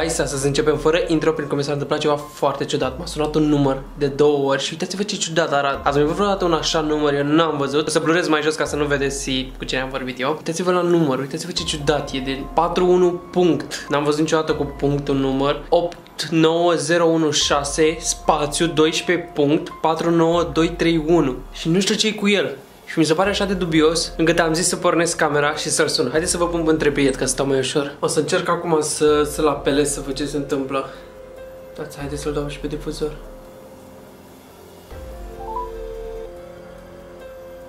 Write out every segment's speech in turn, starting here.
Guys, să începem fără intro prin că mi s-a întâmplat ceva foarte ciudat. M-a sunat un număr de două ori și uitați-vă ce ciudat arată. Ați mai văzut vreodată un așa număr? Eu n-am văzut. O să blurez mai jos ca să nu vedeți cu cine am vorbit eu. Uitați-vă la număr, uitați-vă ce ciudat e de 41 punct. N-am văzut niciodată cu punct un număr. 8 9016 spațiu 12 punct 49231 și nu știu ce e cu el. Și mi se pare așa de dubios încât am zis să pornesc camera și să-l sun. Haideți să vă pun între priet ca să stau mai ușor. O să încerc acum să, să-l apelez să văd ce se întâmplă. Dați, haideți să-l dau și pe difuzor.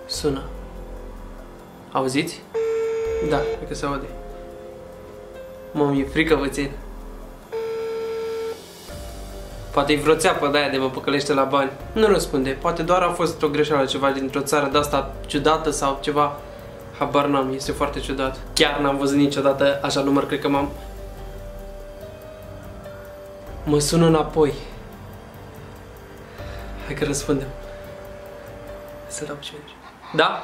Sună. Auziți? Da, cred că se aude. Mă, mi-e frică puțin. Poate e vreo țeapă de aia de mă păcălește la bani. Nu răspunde. Poate doar a fost o greșeală ceva dintr-o țară de asta ciudată sau ceva. Habar n-am, este foarte ciudat. Chiar n-am văzut niciodată așa număr, cred că m-am... Mă sună înapoi. Hai că răspundem. Să dau ce Da?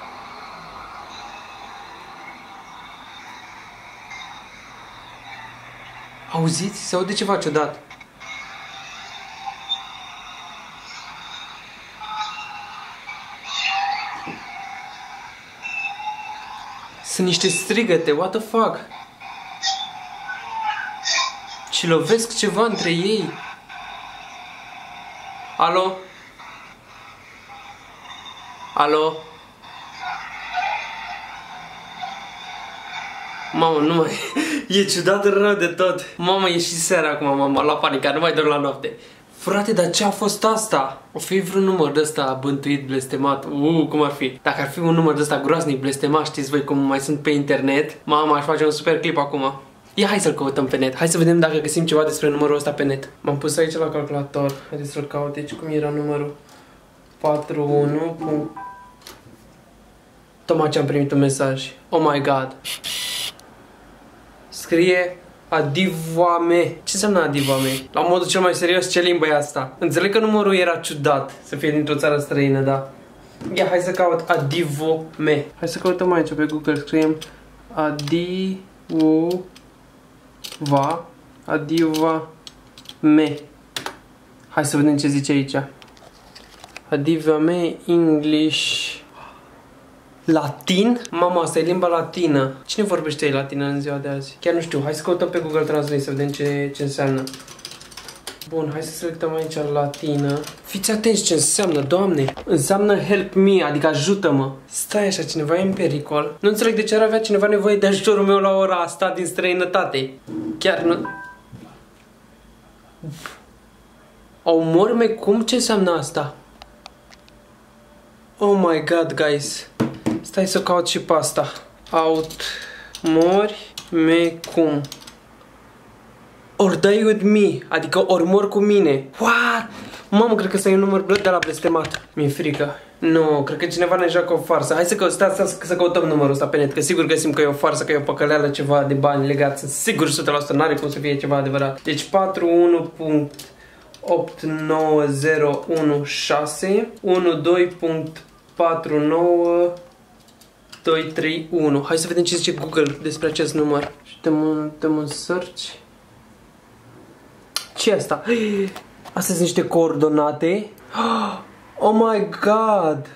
Auziți? Se aude ceva ciudat. Sunt niște strigăte, what the fuck? Și lovesc ceva între ei. Alo? Alo? Mamă, nu mai... E ciudat rău de tot. Mamă, e și seara acum, mama, la panica, nu mai dorm la noapte. Frate, dar ce a fost asta? O fi vreun număr de ăsta bântuit, blestemat, uh, cum ar fi? Dacă ar fi un număr de ăsta groaznic, blestemat, știți voi cum mai sunt pe internet? Mama, aș face un super clip acum. Ia hai să-l căutăm pe net. Hai să vedem dacă găsim ceva despre numărul ăsta pe net. M-am pus aici la calculator. Haideți să-l caut. Deci cum era numărul? 41. Tocmai ce am primit un mesaj. Oh my god. Scrie Adivoame. Ce înseamnă adivoame? La modul cel mai serios, ce limbă e asta? Înțeleg că numărul era ciudat, să fie dintr-o țară străină, da. Ia, hai să caut adivome. Hai să căutăm aici pe Google, scriem adiva, adiva me. Hai să vedem ce zice aici. Adivame English Latin? Mama, asta e limba latină. Cine vorbește ei latină în ziua de azi? Chiar nu știu. Hai să căutăm pe Google Translate să vedem ce, ce înseamnă. Bun, hai să selectăm aici latină. Fiți atenți ce înseamnă, doamne. Înseamnă help me, adică ajută-mă. Stai așa, cineva e în pericol. Nu înțeleg de ce ar avea cineva nevoie de ajutorul meu la ora asta din străinătate. Chiar nu... Au morme cum? Ce înseamnă asta? Oh my god, guys. Stai să caut și pe asta. Out mori me cum. Or die with me, adică ori mor cu mine. What? Mamă, cred că să e un număr de la blestemat. Mi-e frică. Nu, cred că cineva ne joacă o farsă. Hai să, că, stai, stai, să căutăm numărul ăsta pe net, că sigur găsim că e o farsă, că e o păcăleală ceva de bani legat. Sunt sigur 100%, n-are cum să fie ceva adevărat. Deci 41.8916 12.49 2, 3, 1. Hai să vedem ce zice Google despre acest număr. Și dăm un, dăm un search. ce e asta? Astea sunt niște coordonate. Oh my god!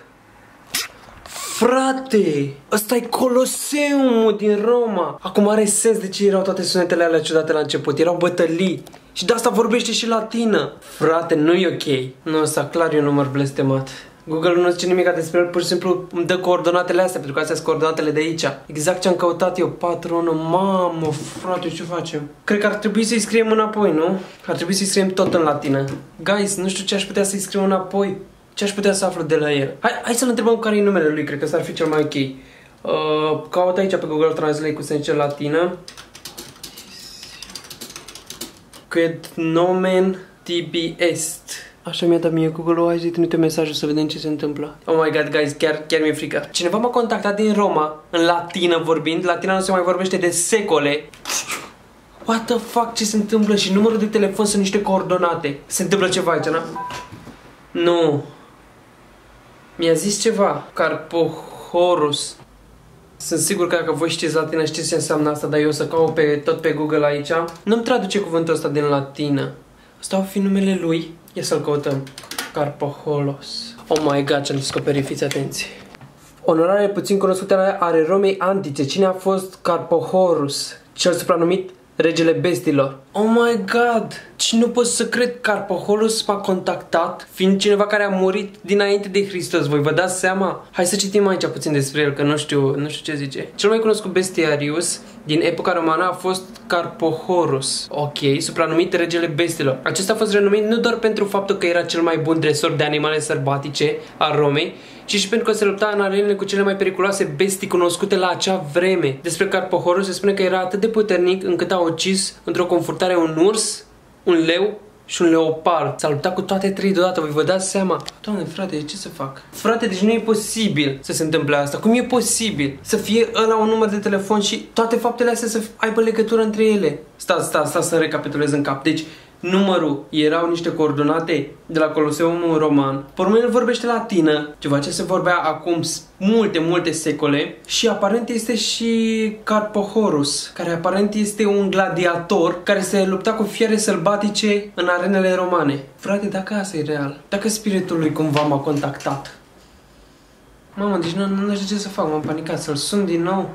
Frate! Ăsta e Coloseumul din Roma! Acum are sens de ce erau toate sunetele alea ciudate la început. Erau bătălii. Și de asta vorbește și latină. Frate, nu e ok. Nu, ăsta clar e un număr blestemat. Google nu zice nimic despre el, pur și simplu îmi dă coordonatele astea, pentru că astea sunt coordonatele de aici. Exact ce am căutat eu, 4, 1, mamă, frate, ce facem? Cred că ar trebui să-i scriem înapoi, nu? Ar trebui să-i scriem tot în latină. Guys, nu știu ce aș putea să-i scriu înapoi. Ce aș putea să aflu de la el? Hai, hai să-l întrebăm care e numele lui, cred că s-ar fi cel mai ok. Uh, caut aici pe Google Translate cu sens latină. Quid nomen tibi est. Așa mi-a dat mie Google-ul, hai zi trimite mesajul să vedem ce se întâmplă. Oh my god, guys, chiar, chiar mi-e frică. Cineva m-a contactat din Roma, în latină vorbind. Latina nu se mai vorbește de secole. What the fuck, ce se întâmplă? Și numărul de telefon sunt niște coordonate. Se întâmplă ceva aici, na? Nu. Mi-a zis ceva. Carpohorus. Sunt sigur că dacă voi știți latină, știți ce înseamnă asta, dar eu o să caut pe, tot pe Google aici. Nu-mi traduce cuvântul ăsta din latină. Asta va fi numele lui. Ia să-l căutăm. Carpoholos. Oh my god, ce-am descoperit, fiți atenți. Onorare puțin cunoscută are Romei antice. Cine a fost Carpohorus, cel supranumit regele bestilor? Oh my god! Și nu pot să cred că Carpoholus m-a contactat, fiind cineva care a murit dinainte de Hristos. Voi vă dați seama? Hai să citim aici puțin despre el, că nu știu, nu știu ce zice. Cel mai cunoscut bestiarius din epoca romană a fost Carpohorus, ok, supranumit regele bestilor. Acesta a fost renumit nu doar pentru faptul că era cel mai bun dresor de animale sărbatice al Romei, ci și pentru că se lupta în arenele cu cele mai periculoase bestii cunoscute la acea vreme. Despre Carpohorus se spune că era atât de puternic încât a ucis într-o confruntare un urs, un leu și un leopard. S-a luptat cu toate trei deodată, voi vă dați seama. Doamne, frate, ce să fac? Frate, deci nu e posibil să se întâmple asta. Cum e posibil să fie ăla un număr de telefon și toate faptele astea să aibă legătură între ele? Stați, stați, stați să recapitulez în cap. Deci, numărul erau niște coordonate de la Coloseumul Roman. Pormul el vorbește latină, ceva ce se vorbea acum multe, multe secole și aparent este și Carpohorus, care aparent este un gladiator care se lupta cu fiare sălbatice în arenele romane. Frate, dacă asta e real, dacă spiritul lui cumva m-a contactat, Mamă, deci nu, nu știu ce să fac, m-am panicat, să-l sun din nou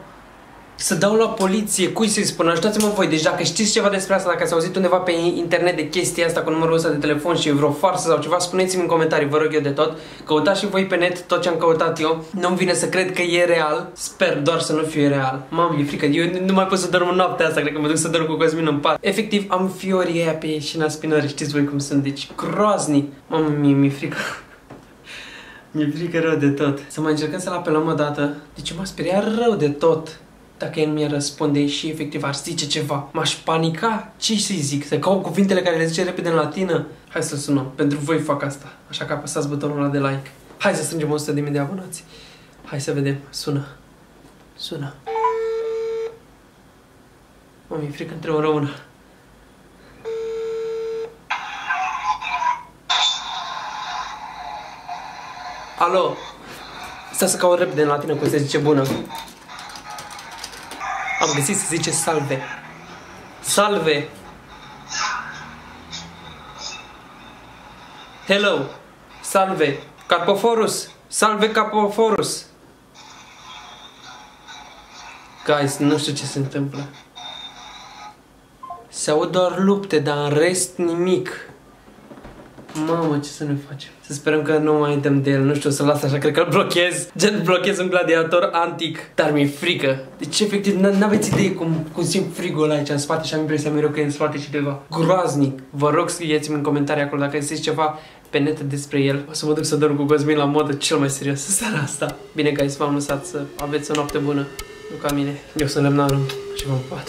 să dau la poliție, cui să-i spun, ajutați-mă voi. Deci dacă știți ceva despre asta, dacă ați auzit undeva pe internet de chestia asta cu numărul ăsta de telefon și vreo farsă sau ceva, spuneți-mi în comentarii, vă rog eu de tot. Căutați și voi pe net tot ce am căutat eu. Nu-mi vine să cred că e real, sper doar să nu fie real. Mamă, e frică, eu nu mai pot să dorm în noaptea asta, cred că mă duc să dorm cu Cosmin în pat. Efectiv, am fiorii aia pe șina spinării, știți voi cum sunt, deci groaznic. Mamă, mie mi-e frică. Mi-e frică rău de tot. Să mai încercăm să-l apelăm o dată. Deci m-a speriat rău de tot dacă el mi răspunde și efectiv ar zice ceva. M-aș panica? Ce să-i zic? Să caut cuvintele care le zice repede în latină? Hai să sunăm. Pentru voi fac asta. Așa că apăsați butonul ăla de like. Hai să strângem 100.000 de abonați. Hai să vedem. Sună. Sună. Mă, mi-e frică între o rămână. Alo? Stai să caut repede în latină cum se zice bună. Am găsit să zice salve. Salve! Hello! Salve! Carpoforus! Salve Carpoforus! Guys, nu știu ce se întâmplă. Se aud doar lupte, dar în rest nimic. Mamă, ce să ne facem? Să sperăm că nu mai dăm de el, nu știu, să las așa, cred că îl blochez. Gen, blochez un gladiator antic, dar mi-e frică. Deci, efectiv, n-aveți idee cum, cum simt frigul ăla aici în spate și am impresia mereu că e în spate cineva. Groaznic. Vă rog scrieți-mi în comentarii acolo dacă găsiți ceva pe net despre el. O să mă duc să dorm cu Cosmin la modă cel mai serios seara asta. Bine, guys, v-am lăsat să aveți o noapte bună. Nu ca mine. Eu sunt lemnarul și v-am pat.